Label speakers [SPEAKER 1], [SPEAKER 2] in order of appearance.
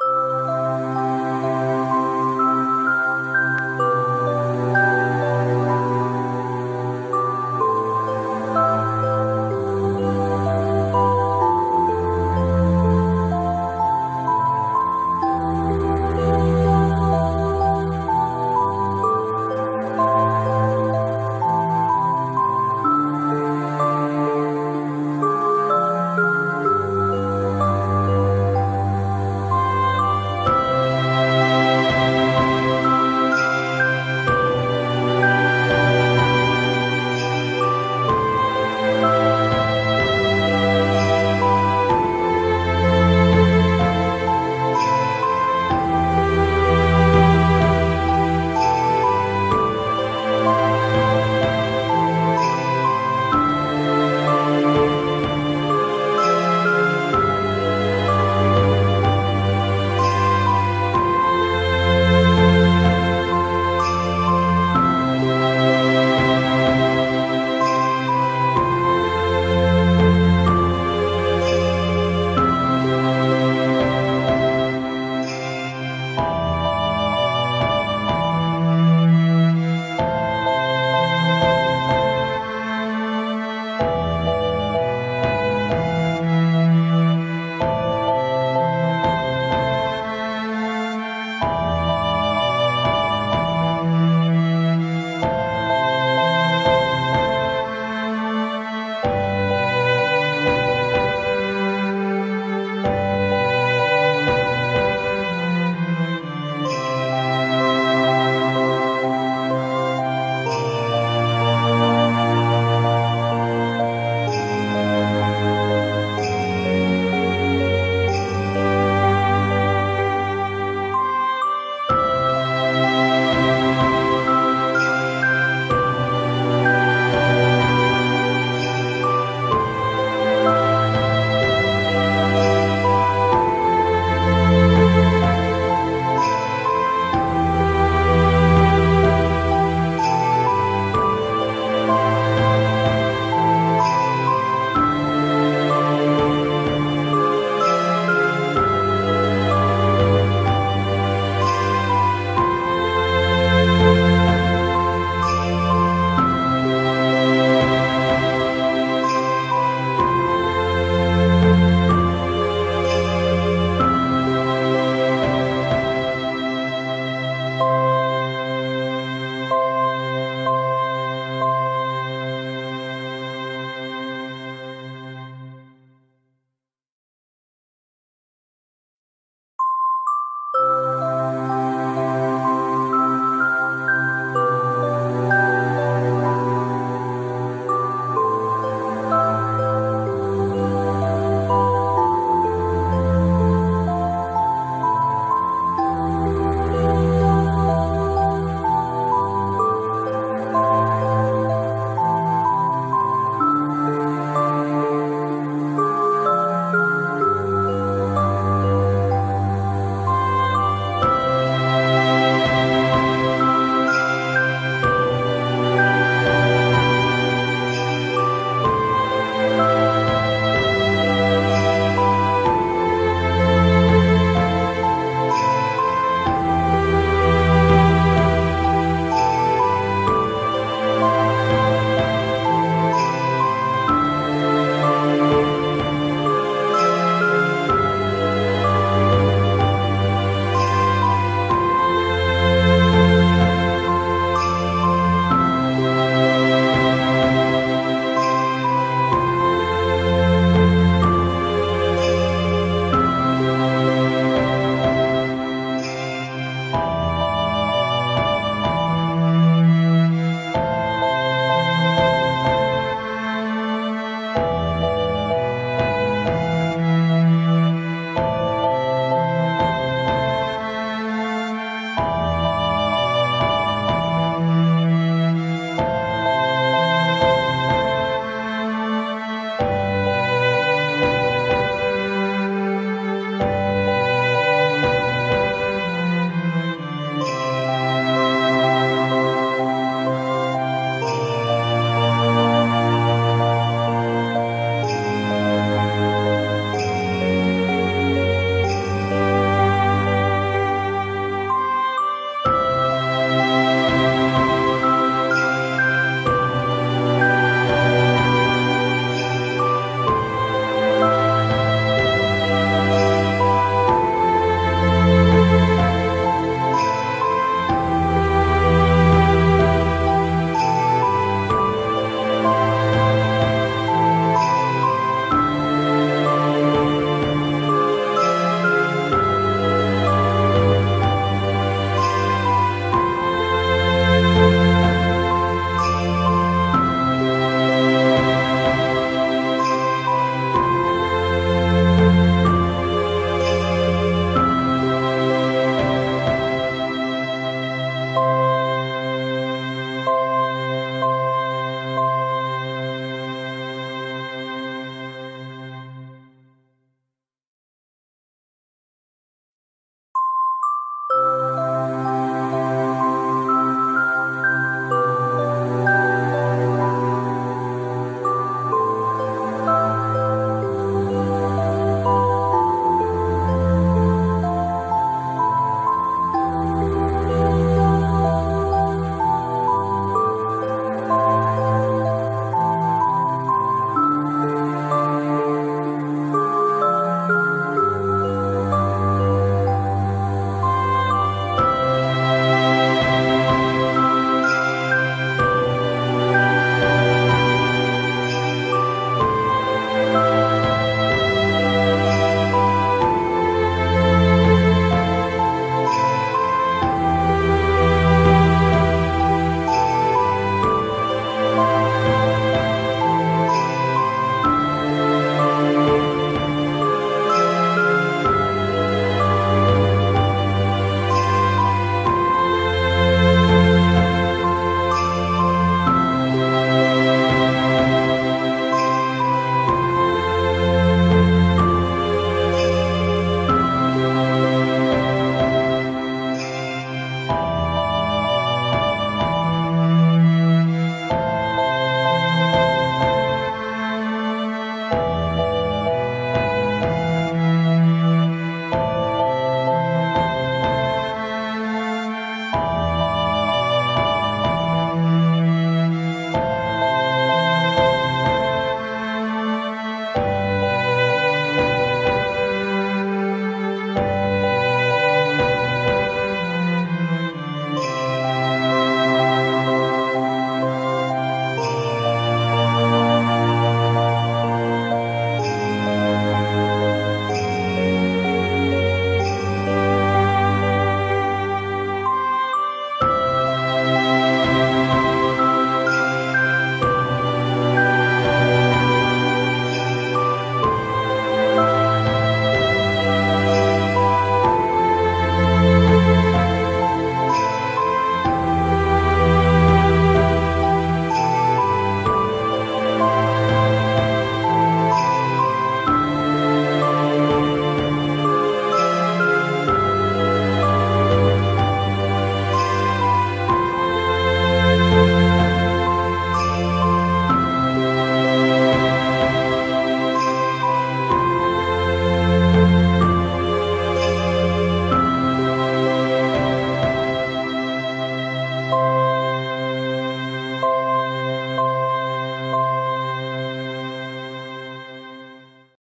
[SPEAKER 1] you